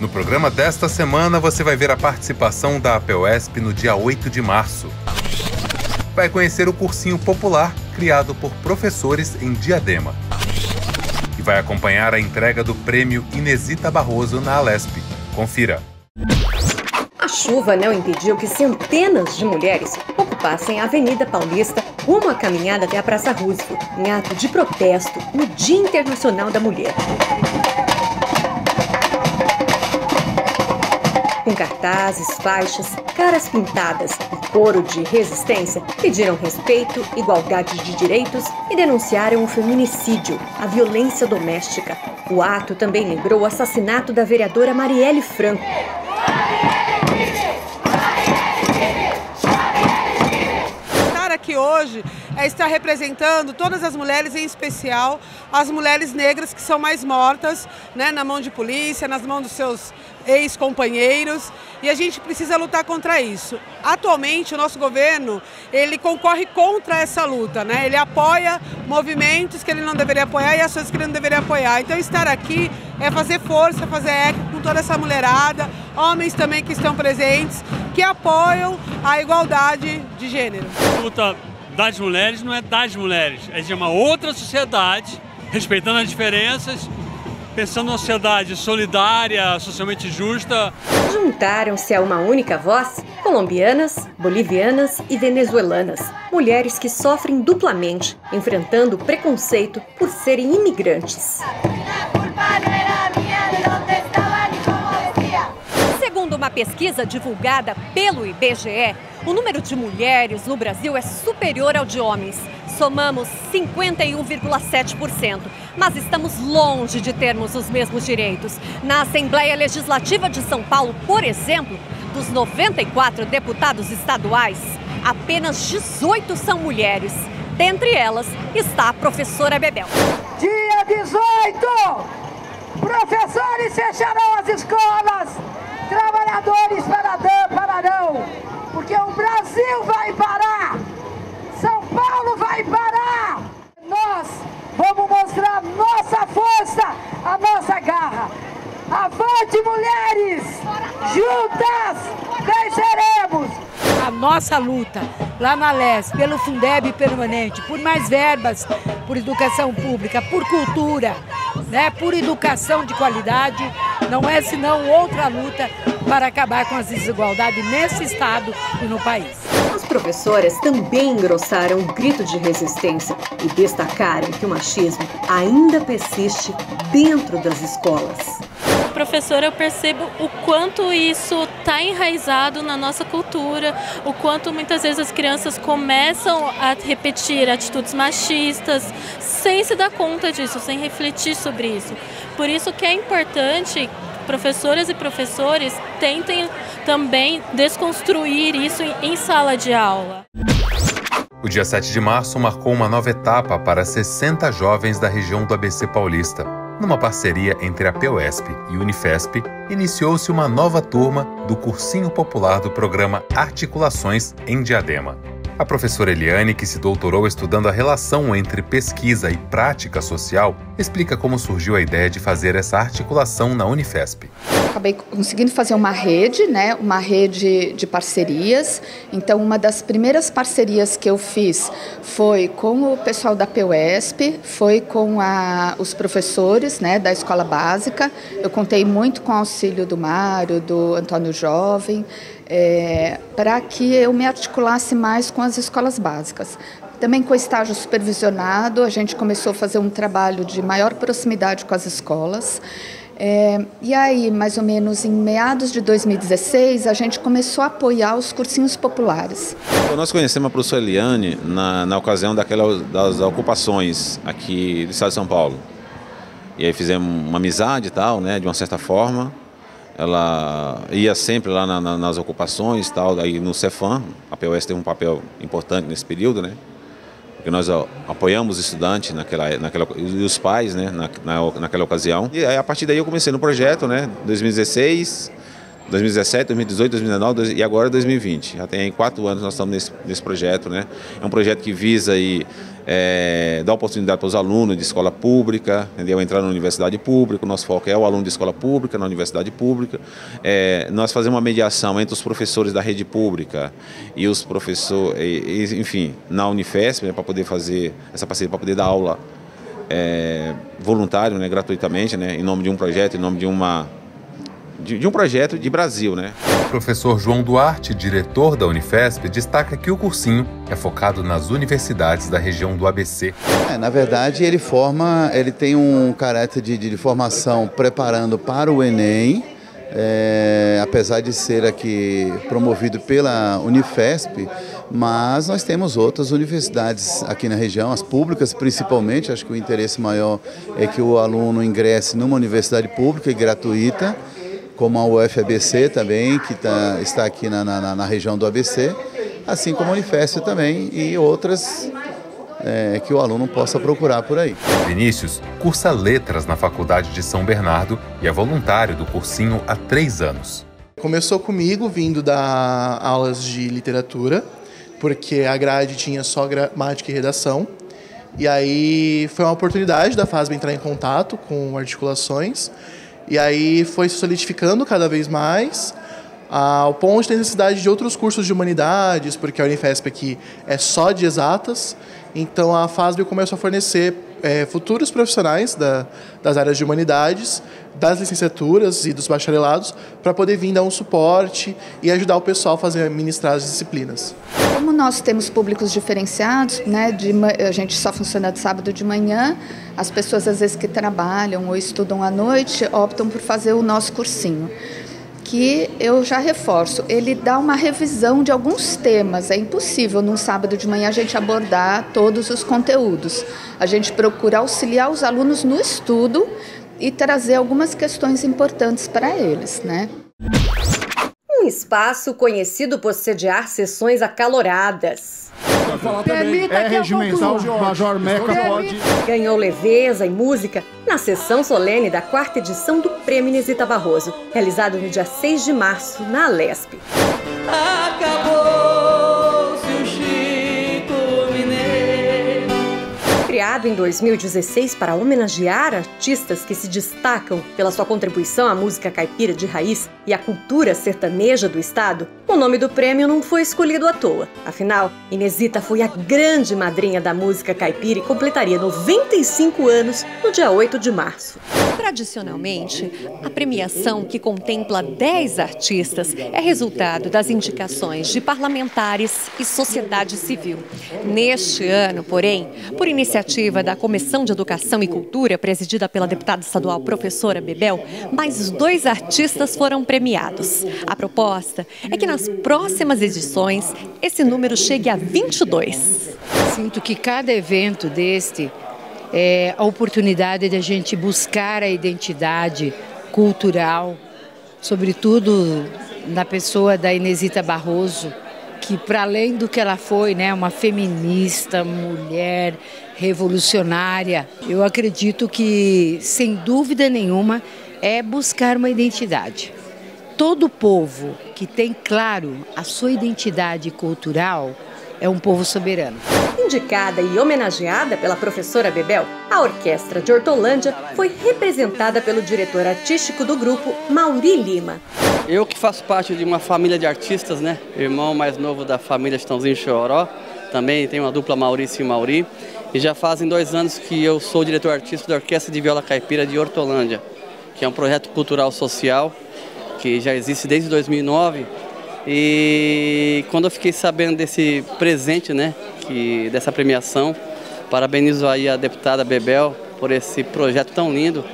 No programa desta semana, você vai ver a participação da APOESP no dia 8 de março. Vai conhecer o cursinho popular criado por professores em Diadema. E vai acompanhar a entrega do prêmio Inesita Barroso na Alesp. Confira. A chuva não impediu que centenas de mulheres ocupassem a Avenida Paulista rumo à caminhada até a Praça Roosevelt, em ato de protesto no Dia Internacional da Mulher. Cartazes, faixas, caras pintadas e coro de resistência, pediram respeito, igualdade de direitos e denunciaram o feminicídio, a violência doméstica. O ato também lembrou o assassinato da vereadora Marielle Franco. Estar aqui hoje é estar representando todas as mulheres, em especial as mulheres negras que são mais mortas, né, na mão de polícia, nas mãos dos seus ex-companheiros, e a gente precisa lutar contra isso. Atualmente, o nosso governo, ele concorre contra essa luta, né? Ele apoia movimentos que ele não deveria apoiar e ações que ele não deveria apoiar. Então, estar aqui é fazer força, fazer eco com toda essa mulherada, homens também que estão presentes, que apoiam a igualdade de gênero. A luta das mulheres não é das mulheres, é de uma outra sociedade, respeitando as diferenças pensando numa sociedade solidária, socialmente justa. Juntaram-se a uma única voz colombianas, bolivianas e venezuelanas, mulheres que sofrem duplamente, enfrentando preconceito por serem imigrantes. Segundo uma pesquisa divulgada pelo IBGE, o número de mulheres no Brasil é superior ao de homens. Somamos 51,7%, mas estamos longe de termos os mesmos direitos. Na Assembleia Legislativa de São Paulo, por exemplo, dos 94 deputados estaduais, apenas 18 são mulheres. Dentre elas está a professora Bebel. Dia 18, professores fecharão as escolas, trabalhadores pararão, porque o Brasil vai parar, São Paulo vai parar. Nós vamos mostrar nossa força, a nossa garra. Avante, mulheres! Juntas venceremos! A nossa luta lá na LES, pelo Fundeb permanente, por mais verbas, por educação pública, por cultura, né, por educação de qualidade, não é senão outra luta para acabar com as desigualdades nesse estado e no país. As professoras também engrossaram o grito de resistência e destacaram que o machismo ainda persiste dentro das escolas professora eu percebo o quanto isso está enraizado na nossa cultura, o quanto muitas vezes as crianças começam a repetir atitudes machistas sem se dar conta disso, sem refletir sobre isso. Por isso que é importante professoras e professores tentem também desconstruir isso em sala de aula. O dia 7 de março marcou uma nova etapa para 60 jovens da região do ABC Paulista. Numa parceria entre a POESP e Unifesp, iniciou-se uma nova turma do Cursinho Popular do programa Articulações em Diadema. A professora Eliane, que se doutorou estudando a relação entre pesquisa e prática social, explica como surgiu a ideia de fazer essa articulação na Unifesp. Acabei conseguindo fazer uma rede, né, uma rede de parcerias. Então, uma das primeiras parcerias que eu fiz foi com o pessoal da PUESP, foi com a, os professores né, da escola básica. Eu contei muito com o auxílio do Mário, do Antônio Jovem é, para que eu me articulasse mais com as escolas básicas. Também com o estágio supervisionado, a gente começou a fazer um trabalho de maior proximidade com as escolas. É, e aí, mais ou menos em meados de 2016, a gente começou a apoiar os cursinhos populares. Então, nós conhecemos a professora Eliane na, na ocasião daquela, das ocupações aqui do estado de São Paulo. E aí fizemos uma amizade e tal, né, de uma certa forma ela ia sempre lá na, na, nas ocupações tal, aí no Cefam, a POS teve um papel importante nesse período, né? Porque nós apoiamos os estudantes naquela, naquela, e os pais, né, na, na, naquela ocasião. E aí, a partir daí eu comecei no projeto, né, 2016, 2017, 2018, 2019 e agora 2020. Já tem quatro anos nós estamos nesse, nesse projeto, né? É um projeto que visa aí é, dar oportunidade para os alunos de escola pública, entendeu? Entrar na universidade pública. O nosso foco é o aluno de escola pública, na universidade pública. É, nós fazemos uma mediação entre os professores da rede pública e os professores, enfim, na Unifesp, né, para poder fazer essa parceria, para poder dar aula é, voluntário, né, gratuitamente, né, em nome de um projeto, em nome de uma de, de um projeto de Brasil, né? O professor João Duarte, diretor da Unifesp, destaca que o cursinho é focado nas universidades da região do ABC. É, na verdade, ele forma, ele tem um caráter de, de formação preparando para o Enem. É, apesar de ser aqui promovido pela Unifesp, mas nós temos outras universidades aqui na região, as públicas principalmente. Acho que o interesse maior é que o aluno ingresse numa universidade pública e gratuita como a UFABC também, que tá, está aqui na, na, na, região do ABC, assim como a Unifesp também e outras é, que o aluno possa procurar por aí. Vinícius cursa letras na Faculdade de São Bernardo e é voluntário do cursinho há três anos. Começou comigo vindo dar aulas de literatura, porque a grade tinha só gramática e redação. E aí foi uma oportunidade da FASB entrar em contato com articulações e aí foi se solidificando cada vez mais, ao ponto de ter necessidade de outros cursos de humanidades, porque a Unifesp aqui é só de exatas. Então a FASB começou a fornecer é, futuros profissionais da, das áreas de humanidades, das licenciaturas e dos bacharelados, para poder vir dar um suporte e ajudar o pessoal a fazer ministrar as disciplinas. Como nós temos públicos diferenciados, né, de, a gente só funciona de sábado de manhã, as pessoas às vezes que trabalham ou estudam à noite optam por fazer o nosso cursinho que eu já reforço, ele dá uma revisão de alguns temas. É impossível num sábado de manhã a gente abordar todos os conteúdos. A gente procura auxiliar os alunos no estudo e trazer algumas questões importantes para eles, né? Um espaço conhecido por sediar sessões acaloradas também. É regimental, Major Meca pode. Ganhou leveza e música na sessão solene da quarta edição do Prêmio Inesita Barroso, realizado no dia 6 de março, na Alesp. Criado em 2016 para homenagear artistas que se destacam pela sua contribuição à música caipira de raiz e à cultura sertaneja do estado, o nome do prêmio não foi escolhido à toa. Afinal, Inesita foi a grande madrinha da música caipira e completaria 95 anos no dia 8 de março. Tradicionalmente, a premiação, que contempla 10 artistas, é resultado das indicações de parlamentares e sociedade civil. Neste ano, porém, por iniciativa da Comissão de Educação e Cultura, presidida pela deputada estadual professora Bebel, mais dois artistas foram premiados. A proposta é que nas próximas edições esse número chegue a 22. Sinto que cada evento deste é, a oportunidade de a gente buscar a identidade cultural, sobretudo na pessoa da Inesita Barroso, que para além do que ela foi, né, uma feminista, mulher revolucionária, eu acredito que sem dúvida nenhuma é buscar uma identidade. Todo povo que tem claro a sua identidade cultural é um povo soberano. Indicada e homenageada pela professora Bebel, a Orquestra de Hortolândia foi representada pelo diretor artístico do grupo, Mauri Lima. Eu que faço parte de uma família de artistas, né? Irmão mais novo da família Estãozinho Choró, também tem uma dupla Maurício e Mauri. E já fazem dois anos que eu sou diretor artístico da Orquestra de Viola Caipira de Hortolândia, que é um projeto cultural social que já existe desde 2009 e quando eu fiquei sabendo desse presente, né, que, dessa premiação, parabenizo aí a deputada Bebel por esse projeto tão lindo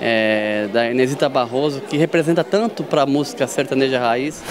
é, da Inesita Barroso, que representa tanto para a música sertaneja raiz.